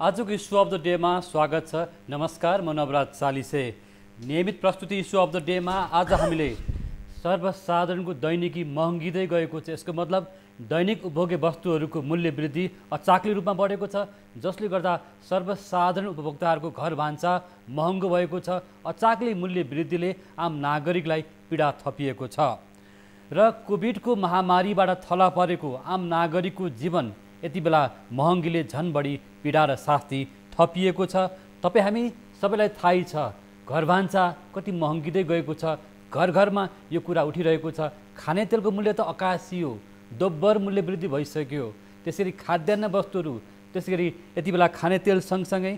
आजको issue of the डेमा स्वागत छ। नमस्कार म नवराज चालिसे। नियमित प्रस्तुति इस्यु अफ द डेमा आज हामीले सर्वसाधारणको दैनिकी महँगिँदै गएको छ। यसको मतलब दैनिक उपभोग्य वस्तुहरूको मूल्य वृद्धि अचाक्ली रूपमा बढेको छ जसले गर्दा सर्वसाधारण उपभोक्ताहरूको घर भान्सा महँगो भएको छ अचाक्ली मूल्य वृद्धिले आम नागरिकलाई पीडा थपिएको छ। र कोभिडको महामारीबाट थला परेको आम नागरिकको जीवन यति बेला महँगीले झन् बढी पीडा र शास्ति थपिएको छ। तपाईँ हामी सबैलाई थाहै छ। घर भान्सा कति महँगिँदै गएको छ। घर घरमा यो कुरा उठिरहेको छ। खाने तेलको मूल्य त अकासी हो। दोब्बर मूल्य वृद्धि भइसक्यो। त्यसरी खाद्यान्न वस्तुहरू त्यसै गरी यति बेला खाने तेल सँगसँगै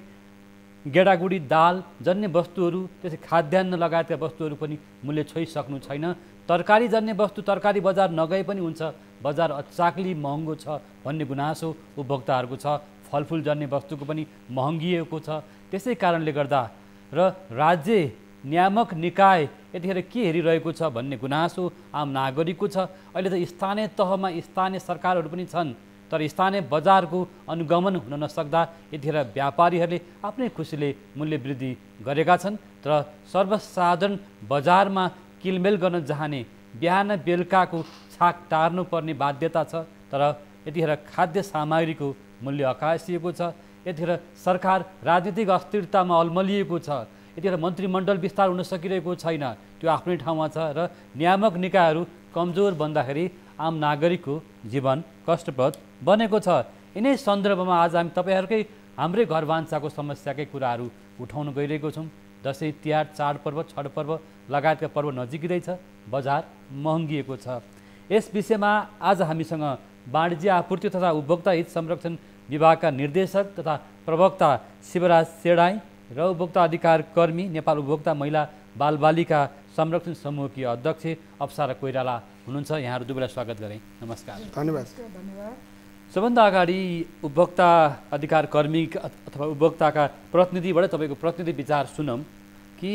गेडागुडी दाल जन्य वस्तुहरू त्यसै खाद्यान्न लगायतका वस्तुहरू पनि मूल्य छोइसक्नु छैन। तरकारी जन्य वस्तु तरकारी बजार नगए पनि हुन्छ। बजार अचाक्ली महँगो छ भन्ने गुनासो उपभोक्ताहरूको छ। फलफुल जन्य वस्तुको पनि महँगिएको छ। त्यसै कारणले गर्दा र राज्य नियामक निकाय यतिखेर के हेरिरहेको छ भन्ने गुनासो आम नागरिकको छ। अहिले त स्थानीय तहमा स्थानीय सरकारहरू पनि छन् तर स्थानीय बजारको अनुगमन हुन नसक्दा यतिखेर व्यापारीहरूले आफ्नै खुसीले मूल्य वृद्धि गरेका छन् तर सर्वसाधारण बजारमा किलमेल गर्न चाहने बिहान बेलुकाको छाक टार्नुपर्ने बाध्यता छ। तर यतिखेर खाद्य सामग्रीको मूल्य अकासिएको छ। यतिखेर सरकार राजनीतिक अस्थिरतामा अल्मलिएको छ। यतिखेर मन्त्रीमण्डल विस्तार हुन सकिरहेको छैन। त्यो आफ्नै ठाउँमा छ र नियामक निकायहरू कमजोर बन्दाखेरि आम नागरिकको जीवन कष्टप्रद बनेको छ। यिनै सन्दर्भमा आज हामी तपाईँहरूकै हाम्रै घर भान्साको समस्याकै कुराहरू उठाउन गइरहेको छौँ। दसैँ तिहार चाडपर्व छठपर्व लगायतका पर्व नजिकै छ बजार महँगिएको छ। यस विषयमा आज हामीसँग वाणिज्य आपूर्ति तथा उपभोक्ता हित संरक्षण विभागका निर्देशक तथा प्रवक्ता शिवराज सेडाई र उपभोक्ता अधिकार कर्मी नेपाल उपभोक्ता महिला बालबालिका संरक्षण समूहकी अध्यक्ष अप्सरा कोइराला हुनुहुन्छ। यहाँहरू दुवैलाई स्वागत गरेँ। नमस्कार। धन्यवाद। धन्यवाद। सबभन्दा अगाडि उपभोक्ता अधिकार कर्मी अथवा उपभोक्ताका प्रतिनिधिबाट तपाईँको प्रतिनिधि विचार सुनौँ कि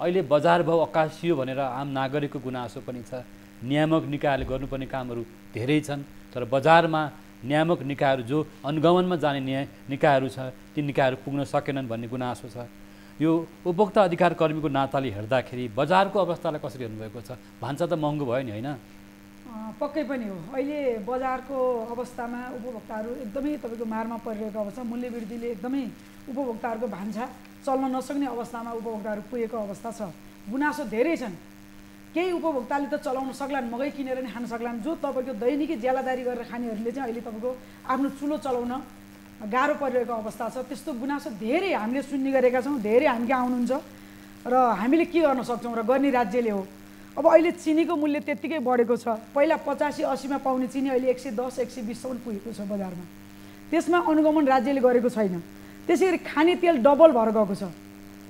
अहिले बजार भाउ अकासियो भनेर आम नागरिकको गुनासो पनि छ। नियामक निकायले गर्नुपर्ने कामहरू धेरै छन् तर बजारमा नियामक निकायहरू जो अनुगमनमा जाने न्याय निकायहरू छ ती निकायहरू पुग्न सकेनन् भन्ने गुनासो छ। यो उपभोक्ता अधिकार कर्मीको नाताले हेर्दाखेरि बजारको अवस्थालाई कसरी हेर्नुभएको छ? भान्सा त महँगो भयो नि होइन? पक्कै पनि हो। अहिले बजारको अवस्थामा उपभोक्ताहरू एकदमै तपाईँको मारमा परिरहेको अवस्था मूल्य वृद्धिले एकदमै उपभोक्ताहरूको भान्सा चल्न नसक्ने अवस्थामा उपभोक्ताहरू पुगेको अवस्था छ। गुनासो धेरै छन्। केही उपभोक्ताले त चलाउन सक्लान् मकै किनेर नि खान सक्लान्। जो तपाईँको दैनिकी ज्यालादारी गरेर खानेहरूले चाहिँ अहिले तपाईँको आफ्नो चुलो चलाउन गाह्रो परिरहेको अवस्था छ। त्यस्तो गुनासो धेरै हामीले सुन्ने गरेका छौँ धेरै हामी कहाँ आउनुहुन्छ। र हामीले के गर्न सक्छौँ र गर्ने राज्यले हो? अब अहिले चिनीको मूल्य त्यत्तिकै बढेको छ। पहिला पचासी असीमा पाउने चिनी अहिले एक सय दस एक सय बिससम्म पुगेको छ बजारमा। त्यसमा अनुगमन राज्यले गरेको छैन। त्यसै गरी खाने तेल डबल भएर गएको छ।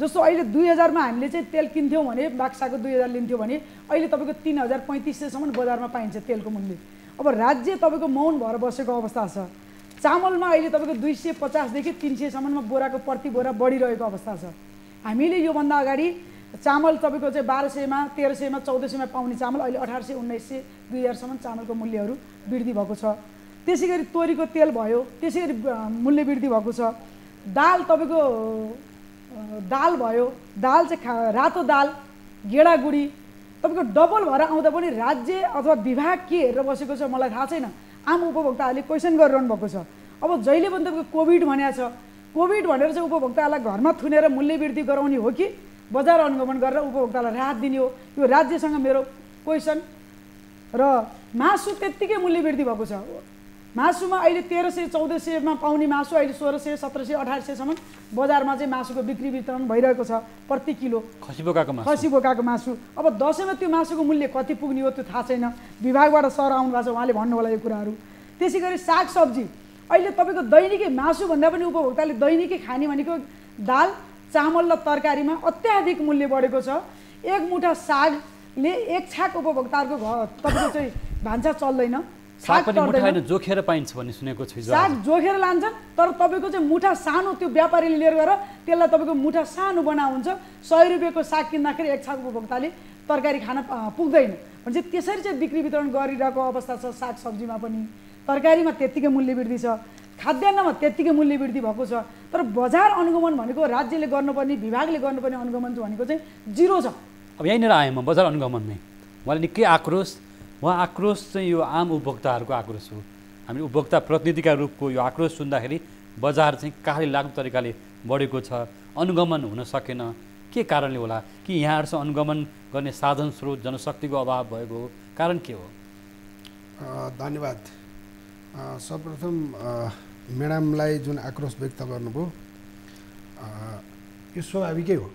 जस्तो अहिले दुई हजारमा हामीले चाहिँ तेल किन्थ्यौँ भने बाक्साको दुई हजार लिन्थ्यौँ भने अहिले तपाईँको तिन हजार पैँतिस सयसम्म बजारमा पाइन्छ तेलको मूल्य। अब राज्य तपाईँको मौन भएर बसेको अवस्था छ। चामलमा अहिले तपाईँको दुई सय पचासदेखि तिन सयसम्ममा बोराको प्रति बोरा बढिरहेको अवस्था छ। हामीले योभन्दा अगाडि चामल तपाईँको चाहिँ बाह्र सयमा तेह्र सयमा चौध सयमा पाउने चामल अहिले अठार सय उन्नाइस सय दुई हजारसम्म चामलको मूल्यहरू वृद्धि भएको छ। त्यसै गरी तोरीको तेल भयो त्यसै मूल्य वृद्धि भएको छ। दाल तपाईँको दाल भयो दाल चाहिँ खा रातो दाल गेडागुडी तपाईँको डबल भएर आउँदा पनि राज्य अथवा विभाग के हेरेर बसेको छ मलाई थाहा छैन। आम उपभोक्ताहरूले क्वेसन गरिरहनु भएको छ। अब जहिले पनि तपाईँको कोभिड भनेको छ कोभिड भनेर चाहिँ उपभोक्तालाई घरमा थुनेर मूल्य वृद्धि गराउने हो कि? बजार अनुगमन गरेर उपभोक्तालाई राहत दिने हो। यो राज्यसँग मेरो क्वेसन र मासु त्यत्तिकै मूल्य वृद्धि भएको छ। मासुमा अहिले तेह्र सय चौध सयमा पाउने मासु अहिले सोह्र सय सत्र सय अठार सयसम्म बजारमा चाहिँ मासुको बिक्री वितरण भइरहेको छ प्रति किलो। खसी बोकाको मासु। खसी बोकाएको मासु। अब दसैँमा त्यो मासुको मूल्य कति पुग्ने हो त्यो थाहा छैन। विभागबाट सर आउनु भएको छ उहाँले भन्नु होला यो कुराहरू। त्यसै गरी सागसब्जी अहिले तपाईँको दैनिकै मासुभन्दा पनि उपभोक्ताले दैनिकै खाने भनेको दाल चामल र तरकारीमा अत्याधिक मूल्य बढेको छ। एक मुठा सागले एक छाक उपभोक्ताहरूको घर तपाईँको चाहिँ भान्सा चल्दैन। साग पनि जोखेर पाइन्छ भन्ने सुनेको छु साग। जोखेर लान्छन् तर तपाईँको चाहिँ मुठा सानो त्यो व्यापारीले लिएर गएर त्यसलाई तपाईँको मुठा सानो बना हुन्छ सय रुपियाँको साग किन्दाखेरि एक छाक उपभोक्ताले तरकारी खान पुग्दैन। भने चाहिँ त्यसरी चाहिँ बिक्री वितरण गरिरहेको अवस्था छ साग सब्जीमा पनि। तरकारीमा त्यत्तिकै मूल्य वृद्धि छ खाद्यान्नमा त्यत्तिकै मूल्य वृद्धि भएको छ। तर बजार अनुगमन भनेको राज्यले गर्नुपर्ने विभागले गर्नुपर्ने अनुगमन भनेको चाहिँ जिरो छ। अब यहीँनिर आएँ म बजार अनुगमनमै। उहाँले निकै आक्रोश उहाँ आक्रोश चाहिँ यो आम उपभोक्ताहरूको आक्रोश हो। हामी उपभोक्ता प्रतिनिधिका रूपको यो आक्रोश सुन्दाखेरि बजार चाहिँ काली लाग्ने तरिकाले बढेको छ अनुगमन हुन सकेन। के कारणले होला? कि यहाँहरूसँग अनुगमन गर्ने साधन स्रोत जनशक्तिको अभाव भएको हो? कारण के हो? धन्यवाद। सर्वप्रथम म्याडमलाई जुन आक्रोश व्यक्त गर्नुभयो यो स्वाभाविकै हो।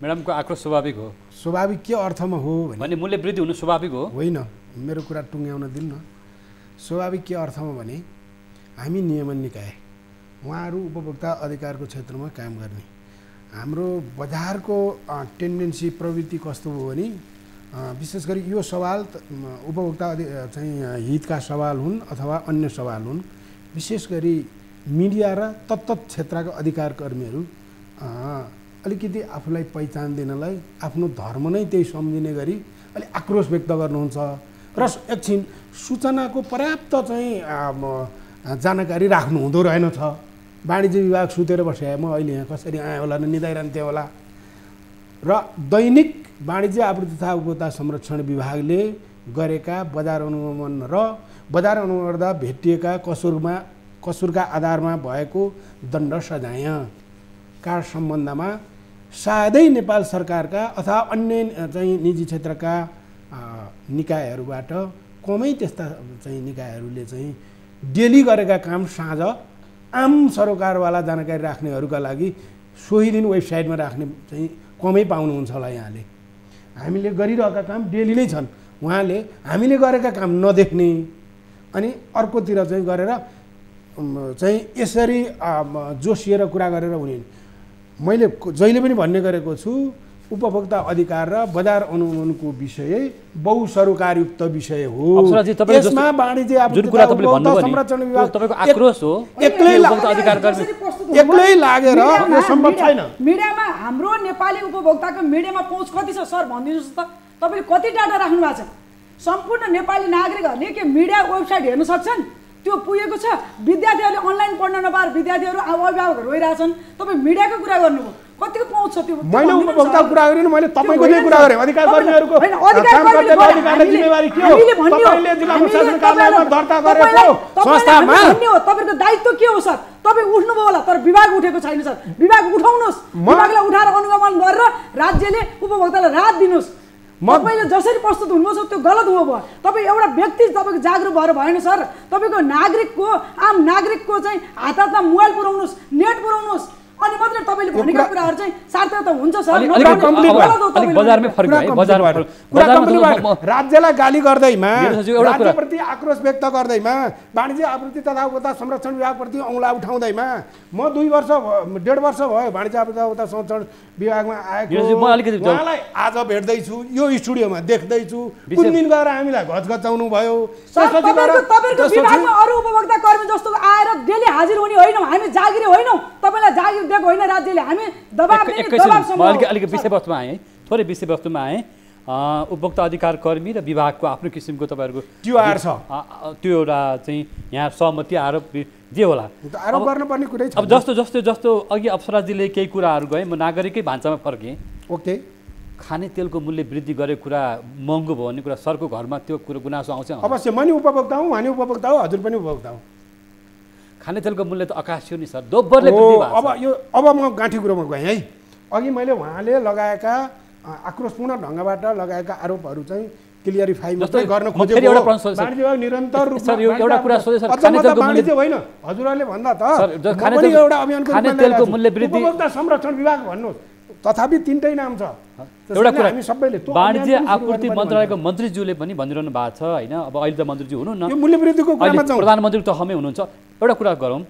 म्याडमको आक्रोश स्वाभाविक हो। स्वाभाविक के अर्थमा हो भने भने मूल्य वृद्धि हुनु स्वाभाविक हो। होइन। मेरो कुरा टुङ्ग्याउन दिनु न स्वाभाविक के अर्थमा भने हामी नियमन निकाय उहाँहरू उपभोक्ता अधिकारको क्षेत्रमा काम गर्ने। हाम्रो बजारको टेन्डेन्सी प्रवृत्ति कस्तो हो भने विशेष गरी यो सवाल उपभोक्ता अधि चाहिँ हितका सवाल हुन् अथवा अन्य सवाल हुन्। विशेष गरी मिडिया र तत्त क्षेत्रका अधिकार कर्मीहरू अ, अलिकति आफूलाई पहिचान दिनलाई आफ्नो धर्म नै त्यही सम्झिने गरी अलिक आक्रोश व्यक्त गर्नुहुन्छ। र एकछिन सूचनाको पर्याप्त चाहिँ जानकारी राख्नु हुँदो रहेनछ वाणिज्य विभाग सुतेर बसे म अहिले यहाँ कसरी आएँ होला निदाइरहन्थेँ होला। र दैनिक वाणिज्य आपूर्ति तथा उपभोक्ता संरक्षण विभागले गरेका बजार अनुगमन र बजार अनुगमन गर्दा भेटिएका कसुरमा कसुरका आधारमा भएको दण्ड सजायका सम्बन्धमा सायदै नेपाल सरकारका अथवा अन्य चाहिँ निजी क्षेत्रका निकायहरूबाट कमै त्यस्ता चाहिँ निकायहरूले चाहिँ डेली गरेका काम साँझ आम सरोकारवाला जानकारी राख्नेहरूका लागि सोही दिन वेबसाइटमा राख्ने चाहिँ कमै पाउनुहुन्छ होला यहाँले। हामीले गरिरहेका काम डेली नै छन्। उहाँले हामीले गरेका काम नदेख्ने अनि अर्कोतिर चाहिँ गरेर चाहिँ यसरी जोसिएर कुरा गरेर हुने। मैले जहिले पनि भन्ने गरेको छु उपभोक्ता अधिकार र बजार अनुगमनको विषय बहुसरोकारयुक्त विषय हो। यसमा वाणिज्य संरक्षण विभाग तपाईँको एक- आक्रोश हो एक्लै अधिकार लागेर यो सम्भव मिडिया- छैन। मिडियामा हाम्रो नेपाली उपभोक्ताको मिडियामा पहुँच कति छ सर भनिदिनुहोस् त। तपाईँले कति डाटा राख्नु भएको छ? सम्पूर्ण नेपाली नागरिकहरूले के मिडिया वेबसाइट हेर्न सक्छन्? त्यो पुगेको छ। विद्यार्थीहरूले अनलाइन पढ्न नपाएर विद्यार्थीहरू अब अभिभावकहरू रोइरहेछन् तपाईँ मिडियाको कुरा गर्नुभयो। कतिको पहुँच छ त्यो मैले उपभोक्ता न। कुरा गरेन मैले तपाईँको चाहिँ कुरा। गरेँ। अधिकार कर्मीहरूको काम कर्मीले कर्तव्य भने अधिकारले हामीले- जिम्मेवारी के हो? हो, तपाईँले जिल्ला प्रशासन कार्यालयमा दर्ता गरेको संस्थामा हो तपाईँको दायित्व के हो सर? तपाईँ उठ्नुभयो होला तर विभाग उठेको छैन सर। विभाग उठाउनुहोस्। विभागलाई उठाएर अनुगमन गरेर राज्यले उपभोक्तालाई राहत दिनुहोस्। तपाईँले जसरी प्रस्तुत हुनुभयो त्यो गलत हुनुभयो तपाईँ एउटा व्यक्ति तपाईँको जागरुक भएर भएन सर। तपाईँको नागरिकको आम नागरिकको चाहिँ हात हातमा मोबाइल पुऱ्याउनुहोस् नेट पुऱ्याउनुहोस्। अनि मात्रै तपाईँले भनेका कुरा- कुराहरू चाहिँ सार्थकता हुन्छ सर बजारमै। फरक है। फरक- कुरा। म- राज्यलाई गाली गर्दैमा राज्यप्रति आक्रोश व्यक्त गर्दैमा वाणिज्य आपूर्ति तथा उपभोक्ता संरक्षण विभागप्रति औँला उठाउँदैमा म दुई वर्ष डेढ वर्ष भयो वाणिज्य आपूर्ति तथा उपभोक्ता संरक्षण विभागमा आएको उहाँलाई आज भेट्दैछु यो स्टुडियोमा देख्दैछु कुन दिन गएर हामीलाई घचघचाउनु भयो अरू उपभोक्ता कर्मी जस्तो आएर डेली हाजिर हुने होइनौँ हामी जागिरे होइनौँ तपाईँलाई जागिर दिएको होइन राज्यले हामी दबाब अलिक विषयवस्तुमा आएँ है थोरै विषयवस्तुमा आएँ। उपभोक्ता अधिकार कर्मी र विभागको आफ्नो किसिमको तपाईँहरूको TOR छ। त्यो एउटा चाहिँ यहाँ सहमति आरोप जे होला। त आरोप गर्नुपर्ने कुरै छ अब जस्तो जस्तो जस्तो अघि अप्सराजीले केही कुराहरू गए म नागरिकै भान्सामा फर्केँ। ओके। खाने तेलको मूल्य वृद्धि गरेको कुरा महँगो भयो भन्ने कुरा सरको घरमा त्यो कुरो गुनासो आउँछ? अवश्य म नि उपभोक्ता हुँ उहाँ नि उपभोक्ता हो हजुर पनि उपभोक्ता हो। खाने तेलको मूल्य त आकाशियो नि सर। दोब्बरले अब। यो अब म गाँठी कुरोमा गएँ है। अघि मैले उहाँले लगाएका आक्रोशपूर्ण ढङ्गबाट लगाएका आरोपहरू चाहिँ क्लियरिफाई मात्रै गर्न खोजेको निरन्तर एउटा कुरा सोधेँ, होइन। हजुरहरूले भन्दा त एउटा अभियानको उपभोक्ता संरक्षण विभाग भन्नुहोस्। तथापि तिनटै नाम छ। एउटा कुरा हामी सबैले वाणिज्य आपूर्ति मन्त्रालयको मन्त्रीज्यूले पनि भनिरहनु भएको छ होइन? अब अहिले त मन्त्रीज्यू हुनुहुन्न मूल्य वृद्धिको प्रधानमन्त्री तहमै हुनुहुन्छ। एउटा कुरा गरौँ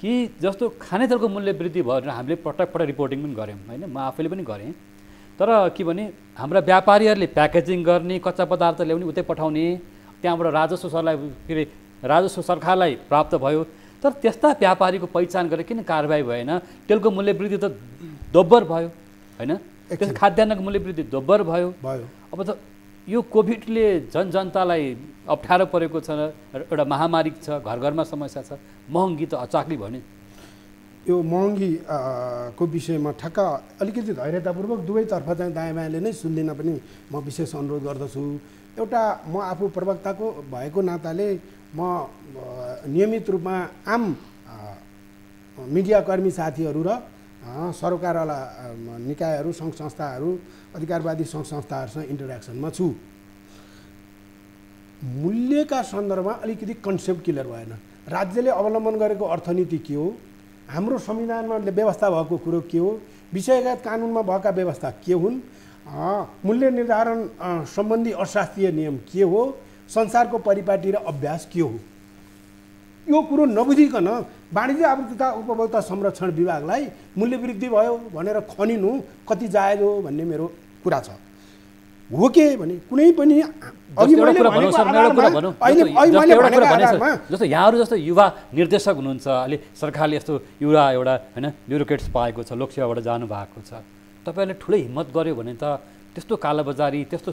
कि जस्तो खाने तेलको मूल्य वृद्धि भयो भनेर हामीले पटक पटक रिपोर्टिङ पनि गऱ्यौँ होइन? म आफैले पनि गरेँ। तर के भने हाम्रा व्यापारीहरूले प्याकेजिङ गर्ने कच्चा पदार्थ ल्याउने उतै पठाउने त्यहाँबाट राजस्व सरलाई के अरे राजस्व सरकारलाई प्राप्त भयो। तर त्यस्ता व्यापारीको पहिचान गरेर किन कारवाही भएन? तेलको मूल्य वृद्धि त दोब्बर भयो। होइन? त्यस। खाद्यान्नको मूल्य वृद्धि दोब्बर भयो। भयो। अब त यो कोभिडले जनजनतालाई अप्ठ्यारो परेको छ र एउटा महामारी छ घर घरमा समस्या छ। महँगी त अचाक्ली भयो नि। यो महँगी को विषयमा ठ्याक्क अलिकति धैर्यतापूर्वक दुवैतर्फ चाहिँ दायाँ बायाँले नै सुनिदिन पनि म विशेष अनुरोध गर्दछु। एउटा म आफू प्रवक्ताको भएको नाताले म नियमित रूपमा आम मिडियाकर्मी साथीहरू र सरकारवाला निकायहरू सङ्घ संस्थाहरू अधिकारवादी सङ्घ संस्थाहरूसँग इन्टरेक्सनमा छु। मूल्यका सन्दर्भमा अलिकति कन्सेप्ट क्लियर भएन। राज्यले अवलम्बन गरेको अर्थनीति के हो? हाम्रो संविधानमा व्यवस्था भएको कुरो के हो? विषयगत कानुनमा भएका व्यवस्था के हुन्? मूल्य निर्धारण सम्बन्धी अशास्त्रीय नियम के हो? संसारको परिपाटी र अभ्यास के हो? यो कुरो नबुझिकन वाणिज्य तथा उपभोक्ता संरक्षण विभागलाई मूल्य वृद्धि भयो भनेर खनिनु कति जायज हो भन्ने मेरो कुरा छ। हो के भने कुनै पनि जस्तो यहाँहरू जस्तो युवा निर्देशक हुनुहुन्छ अहिले सरकारले यस्तो युवा एउटा होइन ब्युरोक्रेट्स पाएको छ लोकसेवाबाट जानु भएको छ। तपाईँहरूले ठुलै हिम्मत गर्यो भने त त्यस्तो कालोबजारी त्यस्तो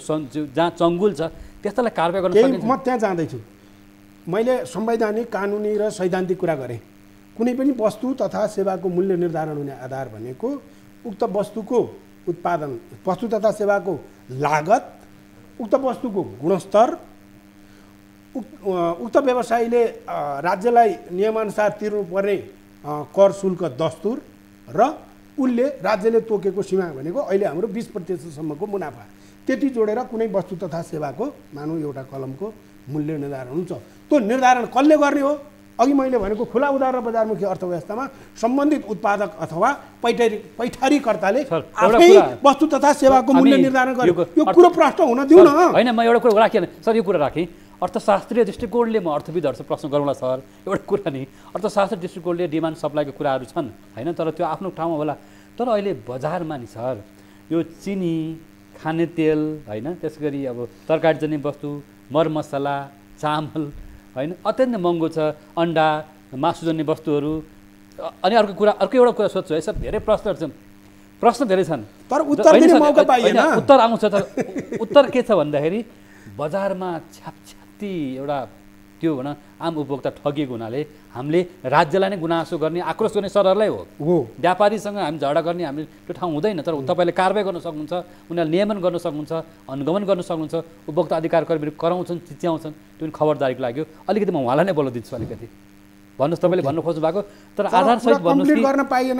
जहाँ चङ्गुल छ त्यस्तालाई कारवाही गर्न म त्यहाँ जाँदैछु। मैले संवैधानिक कानुनी र सैद्धान्तिक कुरा गरेँ। कुनै पनि वस्तु तथा सेवाको मूल्य निर्धारण हुने आधार भनेको उक्त वस्तुको उत्पादन वस्तु तथा सेवाको लागत उक्त वस्तुको गुणस्तर उक्त व्यवसायीले राज्यलाई नियमानुसार तिर्नुपर्ने कर शुल्क दस्तुर र उसले राज्यले तोकेको सीमा भनेको अहिले हाम्रो बिस प्रतिशतसम्मको मुनाफा। त्यति जोडेर कुनै वस्तु तथा सेवाको मानौँ एउटा कलमको मूल्य निर्धारण हुन्छ। त्यो निर्धारण कसले गर्ने हो? अघि मैले भनेको खुला उधार र बजारमुखी अर्थव्यवस्थामा सम्बन्धित उत्पादक अथवा पैठारी पैठारीकर्ताले आफै वस्तु तथा सेवाको मूल्य निर्धारण गर्यो। यो- कुरो प्रश्न हुन दिउँ न होइन म एउटा कुरा राखेँ। सर यो कुरा राखेँ। अर्थशास्त्रीय दृष्टिकोणले म अर्थविदहरूसँग प्रश्न गरौँला सर। एउटा कुरा नि अर्थशास्त्र दृष्टिकोणले डिमान्ड सप्लाईको कुराहरू छन् होइन? तर त्यो आफ्नो ठाउँमा होला। तर अहिले बजारमा नि सर यो चिनी खाने तेल होइन? त्यस गरी अब तरकारीजन्य वस्तु मरमसला चामल होइन? अत्यन्तै महँगो छ अन्डा मासुजन्य वस्तुहरू। अ- अनि अर्को कुरा अर्को एउटा कुरा सोध्छु है सर धेरै प्रश्नहरू छन् प्रश्न धेरै छन्। तर उत्तर उत्तर आउँछ तर उत्तर के छ भन्दाखेरि बजारमा छ्यापछ्याप्ती एउटा त्यो भन आम उपभोक्ता ठगिएको हुनाले हामीले राज्यलाई नै गुनासो गर्ने आक्रोश गर्ने सरहरूलाई हो। हो। व्यापारीसँग हामी झगडा गर्ने हामीले त्यो ठाउँ हुँदैन तर तपाईँले कारवाही गर्न सक्नुहुन्छ उनीहरूले नियमन गर्न सक्नुहुन्छ अनुगमन गर्न सक्नुहुन्छ उपभोक्ता अधिकार कर्मीहरू कराउँछन् चिच्याउँछन् त्यो पनि खबरदारीको लागि हो। अलिकति म उहाँलाई नै बोल्न दिन्छु अलिकति। भन्नुहोस् तपाईँले भन्नु खोज्नु भएको तर आधारसहित भन्नुहोस्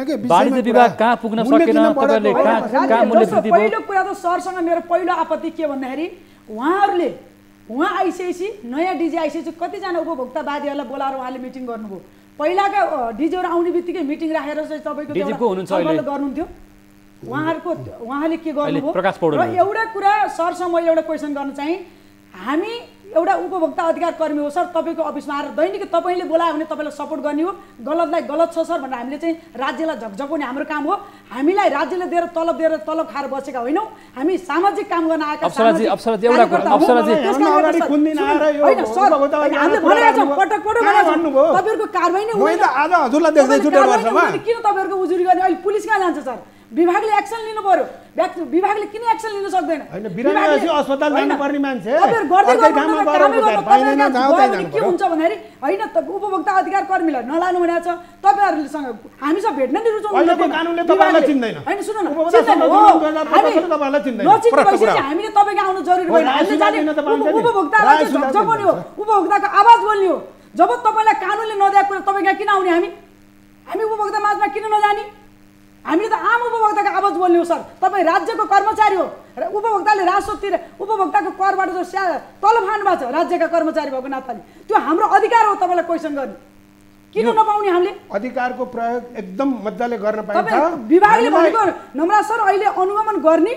के वाणिज्य विभाग। कहाँ पुग्न सकेन, तपाईँहरूले बढेको कहाँ- कहाँ मूल्य वृद्धि भयो? पहिलो कुरा त सरसँग मेरो पहिलो आपत्ति के भन्दाखेरि उहाँहरूले उहाँ आइसकेपछि नयाँ डिजे आइसकेपछि कतिजना उपभोक्तावादीहरूलाई बोलाएर उहाँले मिटिङ गर्नुभयो पहिलाका डिजेहरू आउने बित्तिकै मिटिङ राखेर चाहिँ तपाईँको? गर्नुहुन्थ्यो उहाँहरूको उहाँले के गर्नुभयो र। एउटा कुरा सरसँग मैले एउटा क्वेसन गर्न चाहेँ हामी एउटा उपभोक्ता अधिकार कर्मी हो सर तपाईँको अफिसमा आएर दैनिक तपाईँले बोलायो भने तपाईँलाई सपोर्ट गर्ने हो। गलतलाई गलत छ सर भनेर हामीले चाहिँ राज्यलाई झकझकाउने हाम्रो काम हो। हामीलाई राज्यले दिएर तलब दिएर तलब खाएर बसेका होइनौँ। हामी सामाजिक काम गर्न आएका? तपाईँहरूको कारवाही नै। किन तपाईँहरूको उजुरी गर्ने? अहिले पुलिस कहाँ जान्छ सर? विभागले एक्सन लिनु पर्यो विभागले किन एक्सन लिन सक्दैन के हुन्छ भन्दाखेरि होइन त उपभोक्ता अधिकार कर्मीलाई नलानु भनेको छ तपाईँहरूसँग हामीसँग भेट्न नि रुचाउनु अहिलेको हुँदैन। कानुनले तपाईँहरूलाई विभागले- चिन्दैन। होइन सुन न उपभोक्ता चिन्दैन, संरक्षण हो। 2075 तपाईँहरूलाई चिन्दैन। नचिन्ने प्रष्ट भइसकेपछि कुरा। हामीले तपाईँको आउनु जरुरी होइन। उपभोक्तालाई हो। उपभोक्ताको आवाज बोल्ने हो जब तपाईँलाई कानुनले नदिएको कुरा तपाईँ कहाँ किन आउने हामी हामी उपभोक्ता माझमा किन नजाने हामीले त आम उपभोक्ताको आवाज बोल्ने हो सर। तपाईँ राज्यको कर्मचारी हो। र उपभोक्ताले राजस्व तिर उपभोक्ताको करबाट जो स्या तलब खानु भएको छ राज्यका कर्मचारी भएको नाताले त्यो हाम्रो अधिकार हो तपाईँलाई क्वेसन गर्ने। किन नपाउने हामीले? अधिकारको प्रयोग एकदम मजाले गर्न पाइन्छ। तपाईँ विभागले भनेको नम्रा सर अहिले अनुगमन गर्ने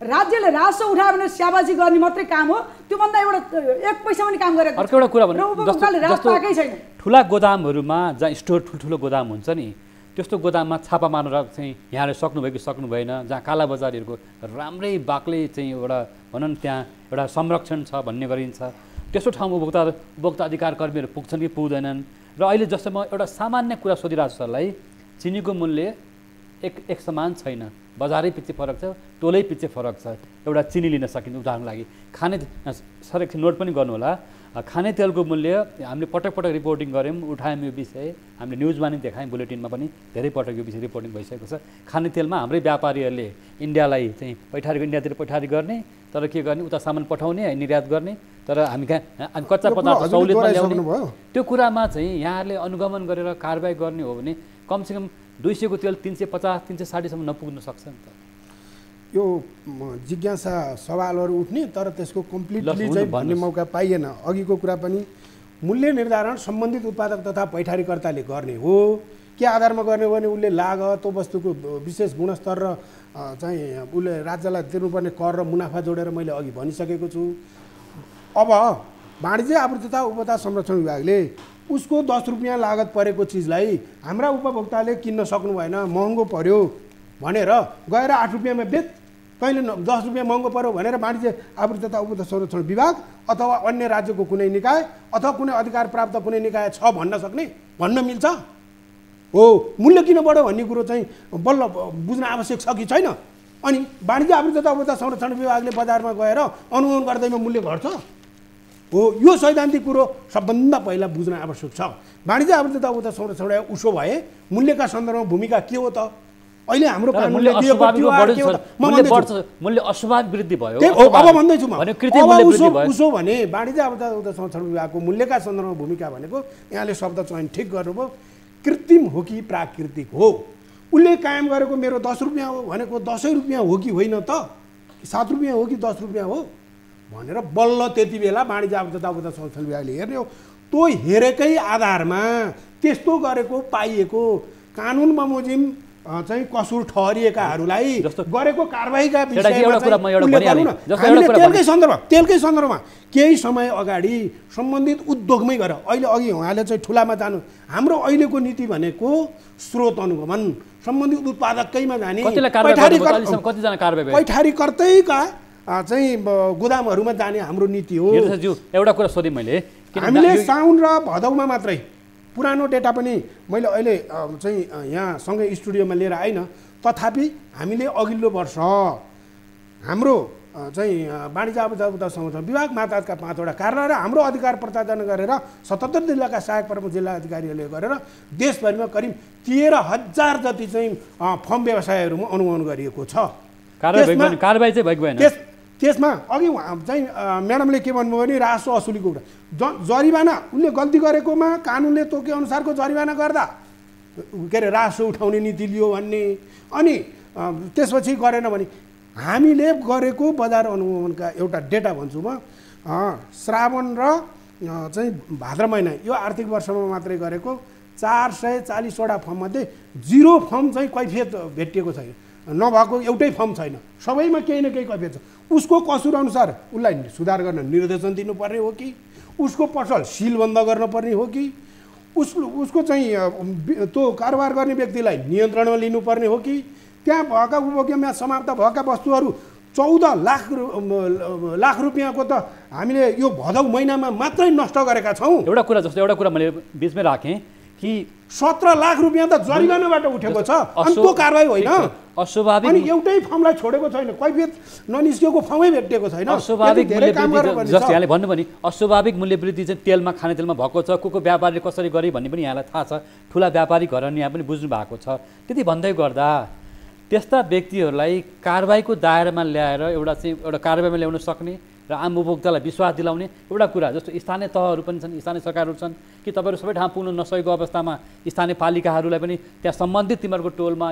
राज्यले राजस्व उठायो भने स्याबाजी गर्ने मात्रै काम हो त्योभन्दा एउटा एक पैसा पनि काम गरेको अर्को एउटा कुरा भन्नु ठुला गोदामहरूमा जहाँ स्टोर ठुल्ठुलो गोदाम हुन्छ नि त्यस्तो गोदाममा छापा मार्न चाहिँ यहाँले सक्नुभयो कि सक्नु भएन जहाँ कालाबजारीहरूको राम्रै बाक्लै चाहिँ एउटा भनौँ त्यहाँ एउटा संरक्षण छ भन्ने गरिन्छ। त्यस्तो ठाउँमा उपभोक्ता उपभोक्ता अधिकार कर्मीहरू पुग्छन् कि पुग्दैनन्। र अहिले जस्तो म एउटा सामान्य कुरा सोधिरहेको छु सरलाई चिनीको मूल्य एक एक समान छैन। बजारै पछि फरक छ टोलै पछि फरक छ। एउटा चिनी लिन सकिन्छ उदाहरणको लागि। खाने सर एकछिन नोट पनि गर्नु होला अ, खाने तेलको मूल्य हामीले पटक पटक रिपोर्टिङ गऱ्यौँ उठायौँ यो विषय। हामीले न्युजमा नि देखायौँ बुलेटिनमा पनि। धेरै पटक यो विषय रिपोर्टिङ भइसकेको छ। खाने तेलमा हाम्रै व्यापारीहरूले इन्डियालाई चाहिँ पैठारीको इन्डियातिर पैठारी गर्ने तर के गर्ने? उता सामान पठाउने निर्यात गर्ने। तर हामी कहाँ हामी कच्चा पदार्थ सहुलियतमा ल्याउने। त्यो कुरामा चाहिँ यहाँहरूले अनुगमन गरेर कारवाही गर्ने हो भने कमसेकम दुई सयको तेल तिन सय पचास तिन सय साठीसम्म नपुग्न सक्छ नि त। यो जिज्ञासा सवालहरू उठ्ने तर त्यसको कम्प्लिटली चाहिँ भन्ने। मौका पाइएन। अघिको कुरा पनि मूल्य निर्धारण सम्बन्धित उत्पादक तथा पैठारीकर्ताले गर्ने हो। के आधारमा गर्ने हो भने उसले लागत त्यो वस्तुको विशेष गुणस्तर र चाहिँ उसले राज्यलाई तिर्नुपर्ने कर र मुनाफा जोडेर मैले अघि भनिसकेको छु। अब वाणिज्य आपूर्ति तथा उपभोक्ता संरक्षण विभागले उसको दस रुपियाँ लागत परेको चिजलाई हाम्रा उपभोक्ताले किन्न सक्नु भएन महँगो पर्यो भनेर गएर आठ रुपियाँमा बेच। कहिले न दस रुपियाँ महँगो पर्यो भनेर वाणिज्य आपूर्ति तथा उपभोक्ता संरक्षण विभाग अथवा अन्य राज्यको कुनै निकाय अथवा कुनै अधिकार प्राप्त कुनै निकाय छ भन्न सक्ने? भन्न मिल्छ। हो मूल्य किन बढ्यो भन्ने कुरो चाहिँ बल्ल बुझ्न आवश्यक छ कि छैन? अनि वाणिज्य आपूर्ति तथा उपभोक्ता संरक्षण विभागले बजारमा गएर अनुगमन गर्दैमा मूल्य घट्छ। हो यो सैद्धान्तिक कुरो सबभन्दा पहिला बुझ्न आवश्यक छ। वाणिज्य उपभोक्ता संरक्षण विभाग उसो भए मूल्यका सन्दर्भमा भूमिका के हो त? अहिले हाम्रो अब। भन्दैछु म। उसो भने वाणिज्य तथा संरक्षण विभागको मूल्यका सन्दर्भमा भूमिका भनेको यहाँले शब्द चयन ठिक गर्नुभयो। कृत्रिम हो कि प्राकृतिक हो? उसले कायम गरेको मेरो दस रुपियाँ हो भनेको दसै रुपियाँ हो कि होइन त? सात रुपियाँ हो कि दस रुपियाँ हो? भनेर बल्ल त्यति बेला वाणिज्य उपभोक्ता संरक्षण विभागले हेर्ने हो। त्यो हेरेकै आधारमा त्यस्तो गरेको पाइएको कानुन बमोजिम चाहिँ कसुर ठहरिएकाहरूलाई गरेको कारवाहीका तेलकै सन्दर्भ तेलकै सन्दर्भमा केही समय अगाडि सम्बन्धित उद्योगमै गएर अहिले अघि उहाँले चाहिँ ठुलामा जानु हाम्रो अहिलेको नीति भनेको स्रोत अनुगमन सम्बन्धित उत्पादकैमा जाने पैठारीकर्तैका चाहिँ गोदामहरूमा जाने हाम्रो नीति हो। एउटा कुरा सोधेँ मैले हामीले साउन र भदौमा मात्रै पुरानो डेटा पनि मैले अहिले चाहिँ यहाँ सँगै स्टुडियोमा लिएर आइन तथापि हामीले अघिल्लो वर्ष हाम्रो चाहिँ वाणिज्य तथा संरक्षण विभाग माताहतका पाँचवटा कार्यालय र हाम्रो अधिकार प्रत्यार्जन गरेर सतहत्तर जिल्लाका सहायक प्रमुख जिल्ला अधिकारीहरूले गरेर देशभरिमा करिब तेह्र हजार जति चाहिँ फर्म व्यवसायहरूमा अनुगमन गरिएको छ। कारवाही चाहिँ भएको भएन त्यसमा अघि उहाँ चाहिँ म्याडमले के भन्नुभयो भने राजस्व असुलीको कुरा। ज जरिवाना उसले गल्ती गरेकोमा कानुनले तोके अनुसारको जरिवाना गर्दा के अरे राजस्व उठाउने नीति लियो भन्ने। अनि त्यसपछि गरेन भने हामीले गरेको बजार अनुगमनका एउटा डेटा भन्छु म। श्रावण र चाहिँ भाद्र महिना यो आर्थिक वर्षमा मात्रै गरेको। चार सय चालिसवटा फर्ममध्ये जिरो फर्म चाहिँ कैफियत भेटिएको छैन। नभएको एउटै फर्म छैन। सबैमा केही न केही कैफियत छ। उसको कसुर अनुसार उसलाई सुधार गर्न निर्देशन दिनुपर्ने हो कि? उसको पसल सिल बन्द गर्नुपर्ने हो कि? उस उसको चाहिँ त्यो कारोबार गर्ने व्यक्तिलाई नियन्त्रणमा लिनुपर्ने हो कि? त्यहाँ भएका उपभोग्यमा समाप्त भएका वस्तुहरू चौध लाख लाख रुपियाँको त हामीले यो भदौ महिनामा मात्रै नष्ट गरेका छौँ। एउटा कुरा जस्तो एउटा कुरा मैले बिचमै राखेँ कि सत्र लाख रुपियाँ त जरिवानाबाट उठेको छ। अनि त्यो कारवाही होइन। अस्वाभाविक अनि एउटै फर्मलाई छोडेको छैन। कैफियत ननिस्किएको फर्मै भेटिएको छैन। अस्वाभाविक मूल्य वृद्धि जस्तो। यहाँले भन्नुभयो नि अस्वाभाविक मूल्य वृद्धि चाहिँ तेलमा खाने तेलमा भएको छ। को को व्यापारीले कसरी गरे भन्ने पनि यहाँलाई थाहा छ। ठुला व्यापारी घर यहाँ पनि बुझ्नु भएको छ। त्यति भन्दै गर्दा त्यस्ता व्यक्तिहरूलाई कारवाहीको दायरामा ल्याएर एउटा चाहिँ एउटा कारवाहीमा ल्याउन सक्ने र आम उपभोक्तालाई विश्वास दिलाउने एउटा कुरा जस्तो स्थानीय तहहरू पनि छन् स्थानीय सरकारहरू छन् कि तपाईँहरू सबै ठाउँ पुग्न नसकेको अवस्थामा स्थानीय पालिकाहरूलाई पनि त्यहाँ सम्बन्धित तिमीहरूको टोलमा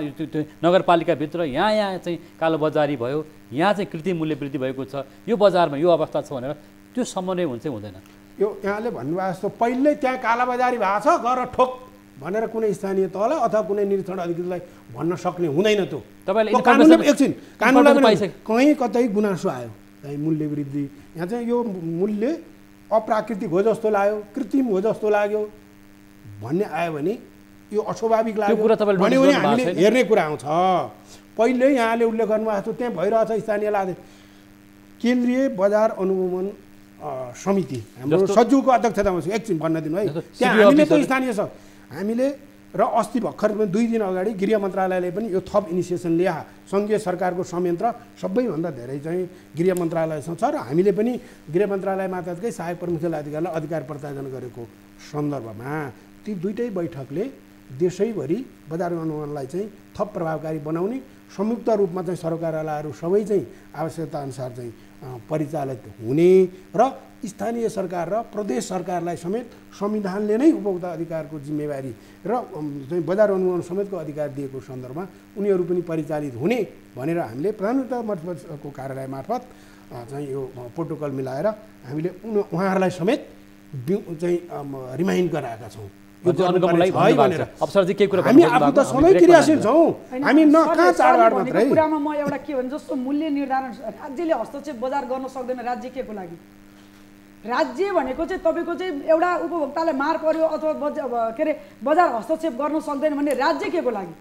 नगरपालिकाभित्र यहाँ यहाँ चाहिँ कालोबजारी भयो यहाँ चाहिँ कृत्रिम मूल्य वृद्धि भएको छ यो बजारमा यो अवस्था छ भनेर त्यो समन्वय हुन्छ हुँदैन। यो यहाँले भन्नुभएको जस्तो पहिल्यै त्यहाँ कालाबजारी भएको छ गर ठोक भनेर कुनै स्थानीय तहलाई अथवा कुनै निरीक्षण अधिकृतलाई भन्न सक्ने हुँदैन त्यो। तपाईँले एकछिन कानुनलाई कहीँ कतै गुनासो आयो। चाहिँ मूल्य वृद्धि। यहाँ चाहिँ यो मूल्य अप्राकृतिक हो जस्तो लाग्यो कृत्रिम हो जस्तो लाग्यो। भन्ने आयो भने यो अस्वाभाविक लाग्यो। भन्यो भने हामीले? हेर्ने कुरा आउँछ। पहिल्यै यहाँले उल्लेख गर्नुभएको थियो त्यहाँ भइरहेछ स्थानीय लादे। केन्द्रीय बजार अनुगमन समिति हाम्रो सचिवको अध्यक्षतामा छु। एकछिन भन्न दिनु है। त्यहाँ हामीले त स्थानीय छ। हामीले र अस्ति भर्खर दुई दिन अगाडि गृह मन्त्रालयले पनि यो थप इनिसिएसन ल्या। सङ्घीय सरकारको संयन्त्र सबैभन्दा धेरै चाहिँ गृह मन्त्रालयसँग छ र हामीले पनि गृह मन्त्रालय मातहतकै सहायक प्रमुख अधिकारीलाई अधिकार प्रत्यार्जन गरेको सन्दर्भमा ती दुइटै बैठकले देशैभरि बजार अनुमानलाई चाहिँ थप प्रभावकारी बनाउने संयुक्त रूपमा चाहिँ सरकारवालाहरू सबै चाहिँ आवश्यकताअनुसार चाहिँ परिचालित हुने र स्थानीय सरकार र प्रदेश सरकारलाई समेत संविधानले नै उपभोक्ता अधिकारको जिम्मेवारी र चाहिँ बजार अनुगमन समेतको अधिकार दिएको सन्दर्भमा उनीहरू पनि परिचालित हुने भनेर हामीले मार्फतको कार्यालय मार्फत चाहिँ यो प्रोटोकल मिलाएर हामीले उहाँहरूलाई समेत चाहिँ रिमाइन्ड गराएका छौँ। हामी आफू त क्रियाशील छौँ। हामी न कहाँ चाडबाड मात्रै। कुरामा म एउटा के भने जस्तो मूल्य निर्धारण राज्यले हस्तक्षेप बजार गर्न सक्दैन राज्य के को लागि? राज्य भनेको चाहिँ तपाईँको चाहिँ एउटा उपभोक्तालाई मार पर्यो अथवा बजा के अरे बजार हस्तक्षेप गर्न सक्दैन भने राज्य के को लागि?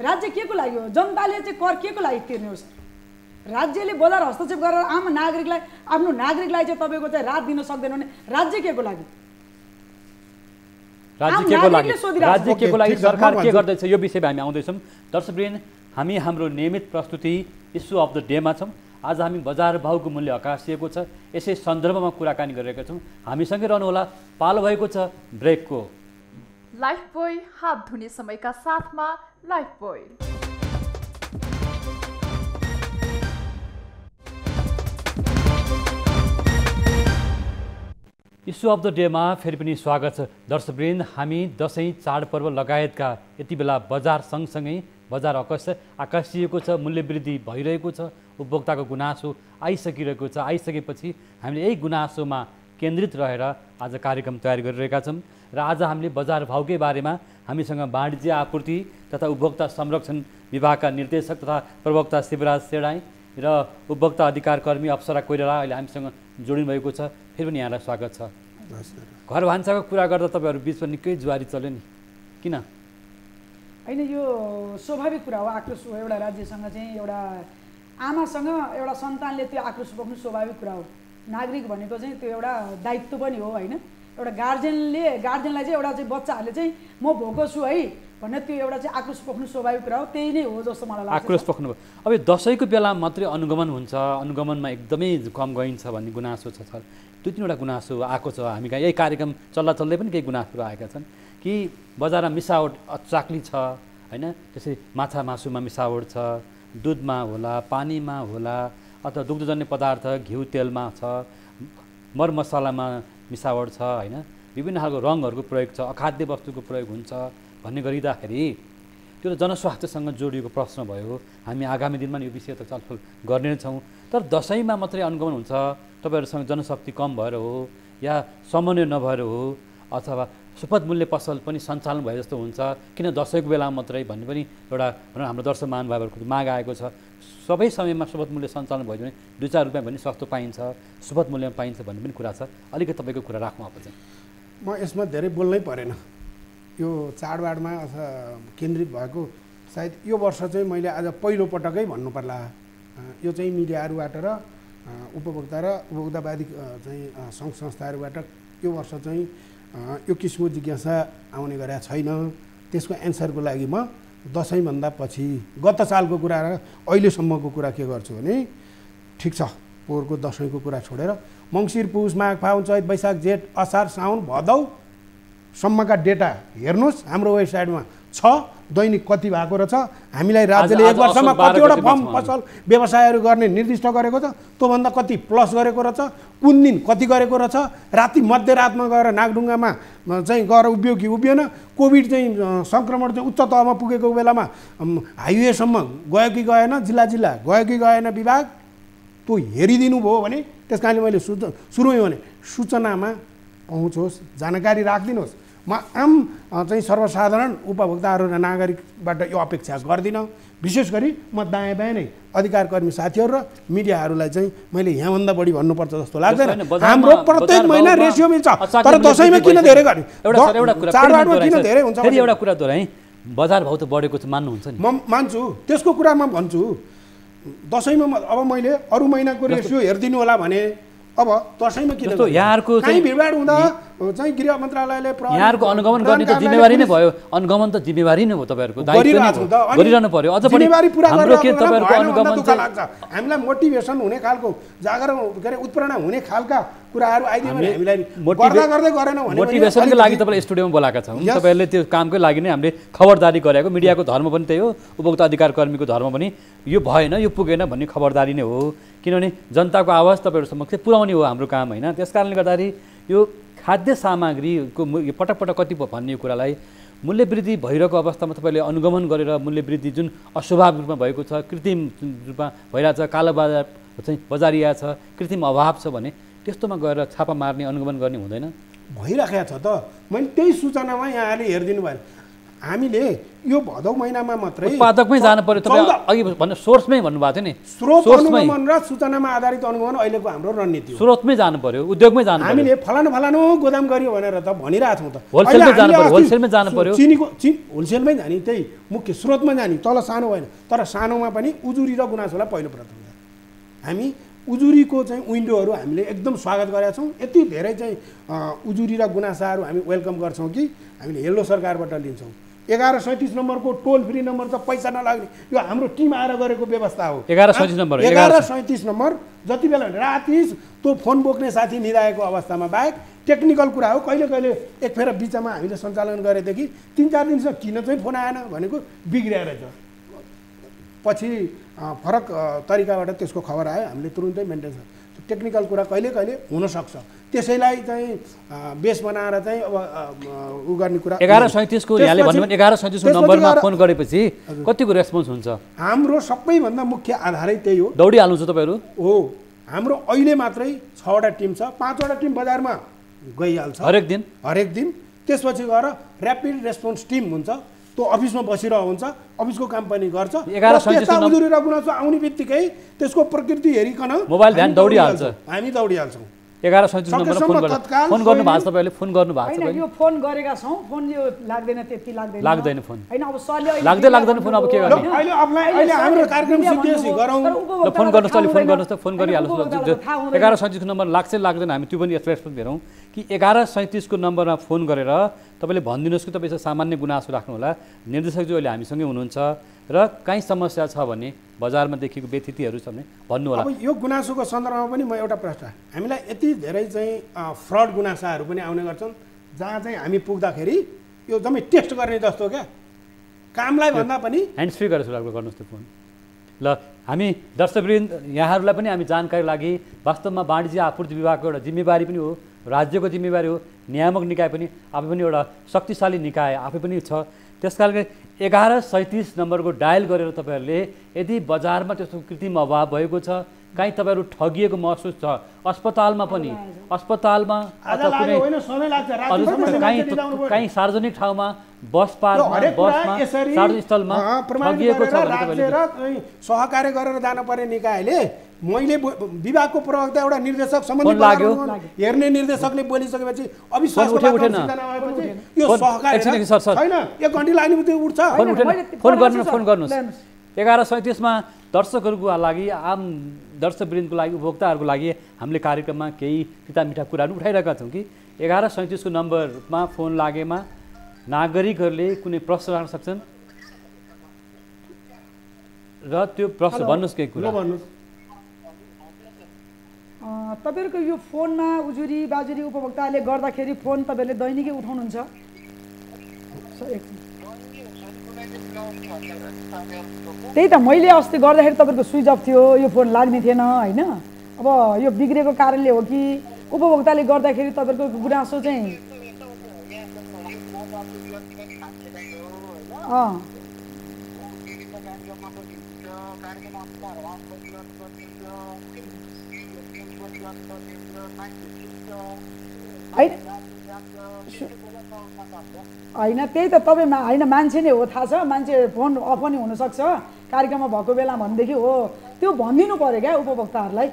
राज्य के को लागि हो? जनताले चाहिँ कर के को लागि तिर्ने हो सर राज्यले बजार हस्तक्षेप गरेर आम नागरिकलाई आफ्नो नागरिकलाई चाहिँ तपाईँको चाहिँ रात दिन सक्दैन भने राज्य के को लागि? राज्य के को लागि राज्य के को लागि सरकार के गर्दैछ? यो विषयमा हामी आउँदैछौँ। दर्शकवृन्द हामी हाम्रो नियमित प्रस्तुति इस्यु अफ द डेमा छौँ। आज हामी बजार भाउको मूल्य हकासिएको छ। यसै सन्दर्भमा कुराकानी गरिरहेका छौँ। हामीसँगै रहनुहोला। पालो भएको छ ब्रेकको। लाइफ बोय हात धुने समयका साथमा Lifebuoy. Issue of the डेमा फेरि पनि स्वागत छ। दर्शकवृन्द हामी दसैँ चाडपर्व लगायतका यति बेला बजार सँगसँगै बजार अकस आकाशिएको छ मूल्य वृद्धि भइरहेको छ उपभोक्ताको गुनासो आइसकिरहेको छ। आइसकेपछि हामीले यही गुनासोमा केन्द्रित रहेर आज कार्यक्रम तयार गरिरहेका छौँ र आज हामीले बजार भाउकै बारेमा हामीसँग वाणिज्य आपूर्ति तथा उपभोक्ता संरक्षण विभागका निर्देशक तथा प्रवक्ता शिवराज सेडाई र उपभोक्ता अधिकार कर्मी अप्सरा कोइराला अहिले हामीसँग जोडिनु भएको छ। फेरि पनि यहाँलाई स्वागत छ। घर भान्साको कुरा गर्दा तपाईँहरू बिचमा निकै जुवारी चल्यो नि। किन? होइन यो स्वाभाविक कुरा हो आक्रोश हो। एउटा राज्यसँग चाहिँ एउटा आमासँग एउटा सन्तानले त्यो आक्रोश बोक्नु स्वाभाविक कुरा हो। नागरिक भनेको चाहिँ त्यो एउटा दायित्व पनि हो होइन। एउटा गार्जेनले गार्जेनलाई चाहिँ एउटा चाहिँ बच्चाहरूले चाहिँ म भोको छु है। भनेर त्यो एउटा चाहिँ आक्रोश पोख्नु स्वाभाविक कुरा हो त्यही नै हो जस्तो मलाई लाग्छ आक्रोश पोख्नु अब दसैँको बेला मात्रै अनुगमन हुन्छ अनुगमनमा एकदमै कम गइन्छ भन्ने गुनासो छ सर। दुई तिनवटा गुनासो आएको छ। हामी कहाँ यही कार्यक्रम चल्दा चल्दै पनि केही गुनासोहरू आएका छन्। कि बजारमा मिसावट चाक्ली छ होइन? त्यसै माछा मासुमा मिसावट छ दुधमा होला पानीमा होला अथवा दुग्धजन्य पदार्थ घिउ तेलमा छ मरमसलामा मिसावट छ होइन? विभिन्न खालको रङहरूको प्रयोग छ अखाद्य वस्तुको प्रयोग हुन्छ। भन्ने गरिँदाखेरि त्यो त जनस्वास्थ्यसँग जोडिएको प्रश्न भयो। हामी आगामी दिनमा यो विषय त छलफल गर्ने नै छौँ। तर दसैँमा मात्रै अनुगमन हुन्छ तपाईँहरूसँग जनशक्ति कम भएर हो या समन्वय नभएर हो अथवा सुपथ मूल्य पसल पनि सञ्चालन भए जस्तो हुन्छ किन दसैँको बेलामा मात्रै भन्ने पनि एउटा हाम्रो दर्शक महानुभावहरूको माग आएको छ। सबै समयमा सुपथ मूल्य सञ्चालन भयो भने दुई चार रुपियाँ भने सस्तो पाइन्छ सुपथ मूल्यमा पाइन्छ भन्ने पनि कुरा छ। अलिकति तपाईँको कुरा राख्नु अब चाहिँ। म यसमा धेरै बोल्नै परेन। यो चाडबाडमा केन्द्रित भएको सायद यो वर्ष चाहिँ मैले आज पहिलोपटकै भन्नु पर्ला यो चाहिँ मिडियाहरूबाट र उपभोक्ता र उपभोक्तावादी चाहिँ सङ्घ संस्थाहरूबाट यो वर्ष चाहिँ यो किसिमको जिज्ञासा आउने गरेका छैन। त्यसको एन्सरको लागि म दसैँभन्दा पछि गत सालको कुरा र अहिलेसम्मको कुरा के गर्छु भने ठिक छ पोहोरको दसैँको कुरा छोडेर मङ्सिर पुष माघ फाउन चैत वैशाख जेठ असार साउन भदौ सम्मका डेटा हेर्नुहोस् हाम्रो वेबसाइटमा छ दैनिक कति भएको रहेछ हामीलाई राज्यले एक वर्षमा कतिवटा फर्म फसल व्यवसायहरू गर्ने निर्दिष्ट गरेको छ त्योभन्दा कति प्लस गरेको रहेछ कुन दिन कति गरेको रहेछ राति मध्यरातमा गएर नागढुङ्गामा चाहिँ गएर उभियो कि उभिएन कोभिड चाहिँ सङ्क्रमण चाहिँ उच्च तहमा पुगेको बेलामा हाइवेसम्म गयो कि गएन जिल्ला जिल्ला गयो कि गएन विभाग त्यो हेरिदिनु भयो भने त्यस कारणले मैले सु सुरुमै भने सूचनामा पहुँच होस् जानकारी राखिदिनुहोस्। म आम चाहिँ सर्वसाधारण उपभोक्ताहरू र नागरिकबाट यो अपेक्षा गर्दिनँ। विशेष गरी म दायाँ बायाँ नै अधिकार कर्मी साथीहरू र मिडियाहरूलाई चाहिँ मैले यहाँभन्दा बढी भन्नुपर्छ जस्तो लाग्दैन। हाम्रो प्रत्येक महिना रेसियो मिल्छ तर दसैँमा किन धेरै गर्ने चाडबाडमा किन धेरै हुन्छ एउटा कुरा दोहोऱ्याएँ बजार भाउ त बढेको छ मान्नुहुन्छ नि। म मान्छु। त्यसको कुरामा भन्छु। दसैँमा अब मैले अरू महिनाको रेसियो हेरिदिनु होला भने अब दसैँमा किन यहाँहरूको काहीँ भिडभाड हुँदा चाहिँ गृह मन्त्रालयले यहाँहरूको अनुगमन गर्ने त जिम्मेवारी नै भयो। अनुगमन त जिम्मेवारी नै हो तपाईँहरूको गरिरहनु पर्यो। अझ पनि जिम्मेवारी पुरा हाम्रो के तपाईँहरूको अनुगमन चाहिँ लाग्छ। हामीलाई मोटिभेसन हुने खालको जागरण के अरे उत्प्रेरणा हुने खालका कुराहरू आइदियो भने हामीलाई गर्दा गर्दै गरेनौँ भने मोटिभेसनको लागि तपाईँलाई स्टुडियोमा बोलाएका छौँ. तपाईँहरूले त्यो कामकै लागि नै हामीले खबरदारी गरेको। मिडियाको धर्म पनि त्यही हो। उपभोक्ता अधिकार कर्मीको धर्म पनि यो भएन यो पुगेन भन्ने खबरदारी नै हो। किनभने जनताको आवाज तपाईँहरू समक्ष पुर्याउने हो हाम्रो काम होइन? त्यस कारणले गर्दाखेरि यो खाद्य सामग्रीको यो पटक पटक कति भन्ने कुरालाई मूल्य वृद्धि भइरहेको अवस्थामा तपाईँले अनुगमन गरेर मूल्य वृद्धि जुन अस्वाभाविक रूपमा भएको छ कृत्रिम रूपमा भइरहेछ कालो बजार चाहिँ बजारिया छ कृत्रिम अभाव छ भने त्यस्तोमा गएर छापा मार्ने अनुगमन गर्ने हुँदैन? भइराखेको छ त। मैले त्यही सूचनामा यहाँले हेरिदिनु भयो। हामीले यो भदौ महिनामा मात्रै उत्पादकमै जानु पर्यो तपाईँ अघि भन्नु सोर्समै भन्नुभएको थियो नि। स्रोत अनुगमन र सूचनामा आधारित अनुगमन अहिलेको हाम्रो रणनीति हो। स्रोतमै जानु पर्यो उद्योगमै जानु हामीले फलानु फलानु गोदाम गरियो भनेर त भनिरहेको छौँ त। होलसेलमै जानु पर्यो, होलसेलमै जानु पर्यो। चिनीको चिन होलसेलमै जाने त्यही मुख्य स्रोतमा जाने तल सानो भएन। तर सानोमा पनि उजुरी र गुनासोलाई पहिलो प्राथमिकता हामी उजुरीको चाहिँ विन्डोहरू हामीले एकदम स्वागत गरेका छौँ। यति धेरै चाहिँ उजुरी र गुनासाहरू हामी वेलकम गर्छौँ कि हामीले यल्लो सरकारबाट लिन्छौँ। एघार सैँतिस नम्बरको टोल फ्री नम्बर त पैसा नलाग्ने। यो हाम्रो टिम आएर गरेको व्यवस्था हो। एघार सैँतिस नम्बर, एघार सैँतिस। नम्बर जति बेला राति त्यो फोन बोक्ने साथी निधाएको अवस्थामा बाहेक टेक्निकल कुरा हो। कहिले कहिले एक फेर बिचमा हामीले सञ्चालन गरेदेखि तिन चार दिनसम्म किन चाहिँ फोन आएन भनेको बिग्रिएर छ पछि फरक तरिकाबाट त्यसको खबर आयो। हामीले तुरुन्तै मेन्टेन टेक्निकल कुरा कहिले कहिले हुनसक्छ। त्यसैलाई चाहिँ बेस बनाएर चाहिँ अब उ गर्ने कुरा। एघार सैँतिसको यहाँले भन्नु भने एघार सैँतिसको नम्बरमा फोन गरेपछि कतिको रेस्पोन्स हुन्छ? हाम्रो सबैभन्दा मुख्य आधारै त्यही हो। दौडिहाल्नुहुन्छ तपाईँहरू? हो। हाम्रो अहिले मात्रै छवटा टिम छ पाँचवटा टिम बजारमा गइहाल्छ। हरेक दिन? हरेक दिन। त्यसपछि गएर ऱ्यापिड रेस्पोन्स टिम हुन्छ। त्यो अफिसमा बसिरहेको हुन्छ अफिसको काम पनि गर्छ। त्यस्ता उजुरी र गुनासो आउने बित्तिकै त्यसको प्रकृति हेरिकन मोबाइल हामी दौडिहाल्छ। एघार सैँतिस नम्बरमा फोन गर्नु तत्काल फोन गर्नु भएको छ तपाईँले फोन गर्नु भएको छ यो फोन गरेका छौँ फोन यो लाग्दैन त्यति लाग्दैन लाग्दैन फोन। होइन अब सरले अहिले लाग्दै लाग्दैन फोन अब के गर्ने? अहिले अफलाइन- अहिले हाम्रो कार्यक्रम गरौँ। ल फोन गर्नुहोस् अहिले फोन। गर्नुहोस् त फोन गरिहाल्नुहोस्। एघार सैँतिसको नम्बर लाग्छ लाग्दैन हामी त्यो पनि यसलाई रेस्पोन्स हेरौँ कि एघार सैँतिसको नम्बरमा फोन गरेर तपाईँले भनिदिनुहोस् कि तपाईँ सामान्य गुनासो राख्नु होला निर्देशकज्यू अहिले हामीसँगै हुनुहुन्छ र काहीँ समस्या छ भने बजारमा देखिएको व्यतिथिहरू छ भने भन्नु होला। अब यो गुनासोको सन्दर्भमा पनि म एउटा प्रश्न हामीलाई यति धेरै चाहिँ फ्रड गुनासाहरू पनि आउने गर्छन् जहाँ चाहिँ हामी पुग्दाखेरि यो जम्मै टेस्ट गर्ने जस्तो क्या। कामलाई भन्दा पनि ह्यान्ड फ्री गरेर सुरु गर्नुहोस् त्यो फोन। ल हामी दर्शकवृन्द यहाँहरूलाई पनि हामी जानकारी लागि वास्तवमा वाणिज्य आपूर्ति विभागको एउटा जिम्मेवारी पनि हो राज्यको जिम्मेवारी हो नियामक निकाय पनि आफै पनि एउटा शक्तिशाली निकाय आफै पनि छ। त्यस कारणले एघार सैँतिस नम्बरको डायल गरेर तपाईँहरूले यदि बजारमा त्यस्तो कृत्रिम अभाव भएको छ काहीँ तपाईँहरू ठगिएको महसुस छ अस्पतालमा पनि अस्पतालमा काहीँ सार्वजनिक ठाउँमा बस पार्कमा बसमा सार्वजनिक स्थलमा ठगिएको छ सहकार्य गरेर जानुपर्ने निकायले मैले विभागको प्रवक्ता एउटा निर्देशक सम्बन्धित लाग्यो। हेर्ने निर्देशकले बोलिसकेपछि भएपछि यो फोन- सहकार्य एकछिन, र- एकछिन, सर, सर। छैन एक घन्टी लाग्ने बित्तिकै उठ्छ फोन गर्नु फोन। गर्नुहोस्। एघार सैँतिसमा दर्शकहरूको लागि आम दर्शकवृन्दको लागि उपभोक्ताहरूको लागि हामीले कार्यक्रममा केही तिता मिठा कुराहरू उठाइरहेका छौँ कि एघार सैँतिसको नम्बरमा फोन लागेमा नागरिकहरूले कुनै प्रश्न राख्न सक्छन् र त्यो प्रश्न। भन्नुहोस् केही कुरा भन्नुहोस् तपाईँहरूको यो फोनमा उजुरी बाजुरी उपभोक्ताले गर्दाखेरि फोन तपाईँहरूले दैनिकै उठाउनुहुन्छ। त्यही त मैले अस्ति गर्दाखेरि तपाईँको स्विच अफ थियो यो फोन लाग्ने थिएन होइन? अब यो बिग्रेको कारणले हो कि उपभोक्ताले गर्दाखेरि तपाईँहरूको गुनासो चाहिँ अँ। होइन होइन त्यही त तपाईँ मा- होइन मान्छे नै हो थाहा छ मान्छे फोन अफ पनि हुनसक्छ। कार्यक्रममा भएको बेला भनेदेखि हो। त्यो भनिदिनु पऱ्यो क्या उपभोक्ताहरूलाई।